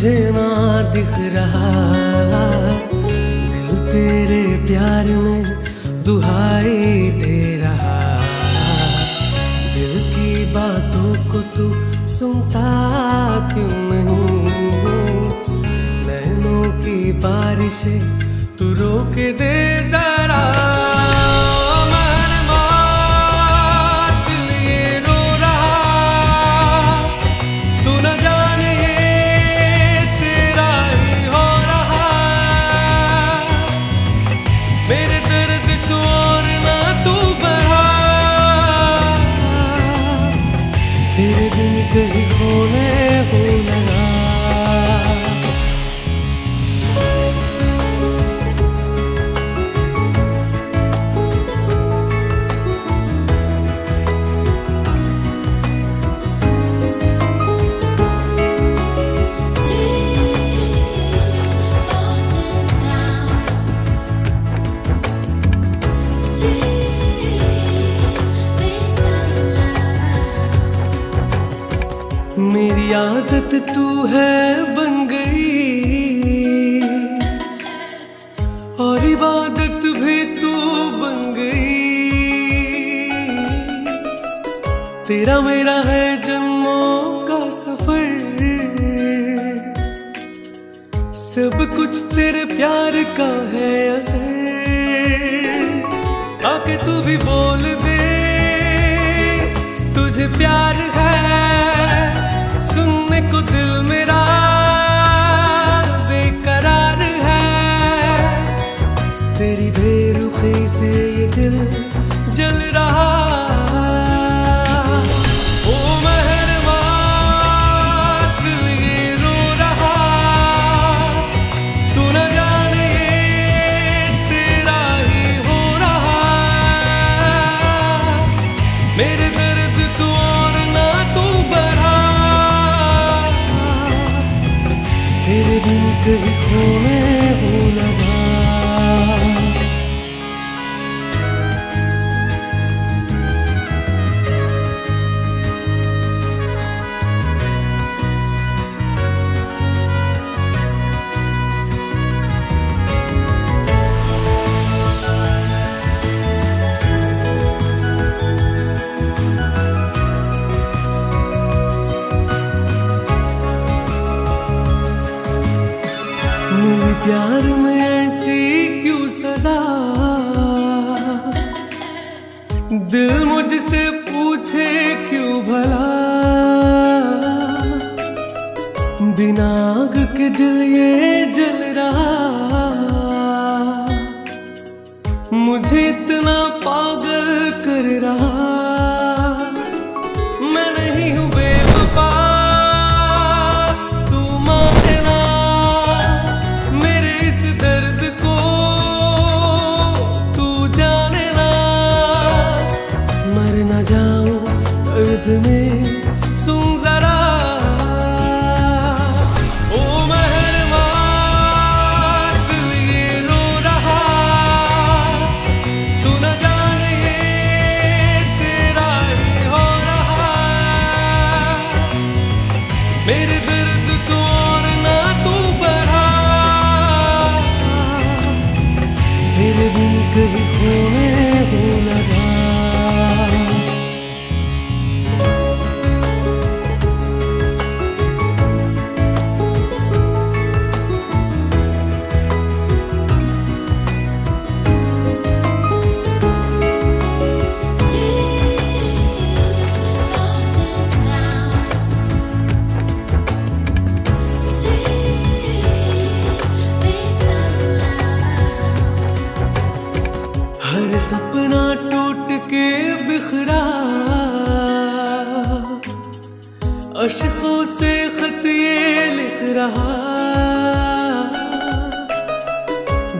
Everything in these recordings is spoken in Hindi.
तुझे ना दिख रहा। दिल तेरे प्यार में दुहाई दे रहा। दिल की बातों को तू सुनता क्यों नहीं? नैनों की बारिश तू रोक दे जरा। मेरी आदत तू है बन गई। और इबादत भी तू बन गई। तेरा मेरा है जन्मों का सफ़र। सब कुछ तेरे प्यार का है असर। आके तू भी बोल दे, तुझे प्यार है दिल मेरा बेकरार है। तेरी बेरुखी से कहीं खोने प्यार में ऐसी क्यों सजा? दिल मुझसे पूछे क्यों भला? बिना आग के दिल ये जल रहा। मुझे इतना मेरे दर्द अशकों से खत ये लिख रहा।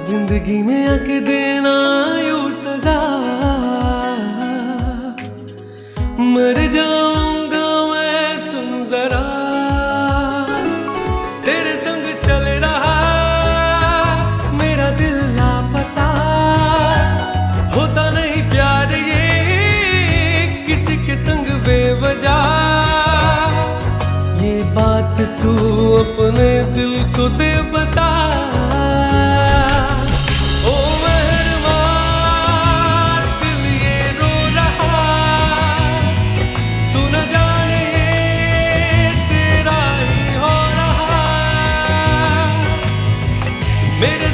ज़िंदगी में अक देना यू सजा। मर जाऊँगा दिल को दे बता। ओ मेहरबान, दिल ये रो रहा। तू न जाने तेरा ही हो रहा। मेरे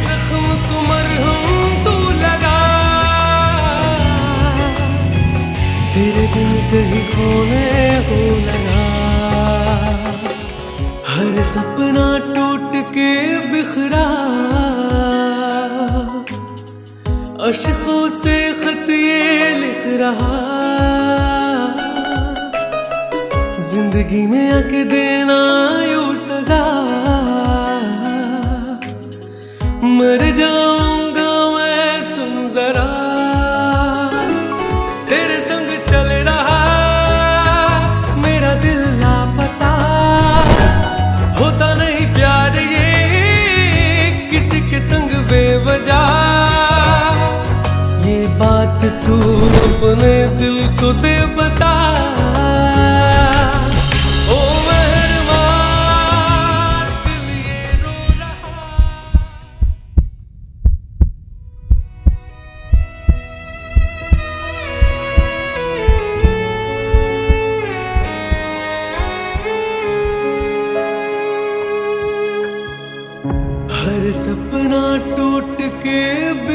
सपना टूट के बिखरा। अशकों से खत ये लिख रहा। ज़िंदगी में अक देना यू सजा। मर जाऊँगा बेवजह ये बात तू अपने दिल को दे बता।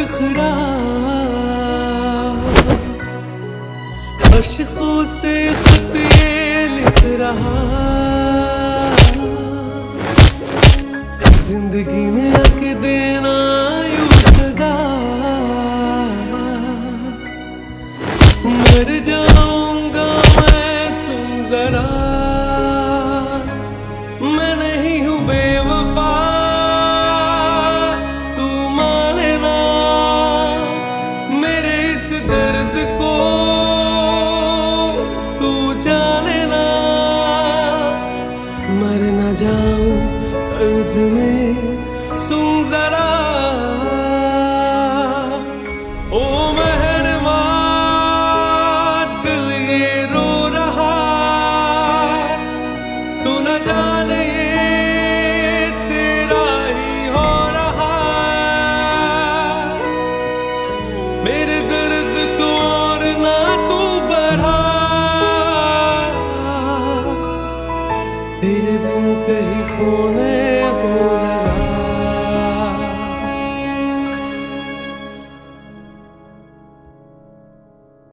बिखरा अशकों से ये लिख रहा। ज़िंदगी में आके देना मेरे इस दर्द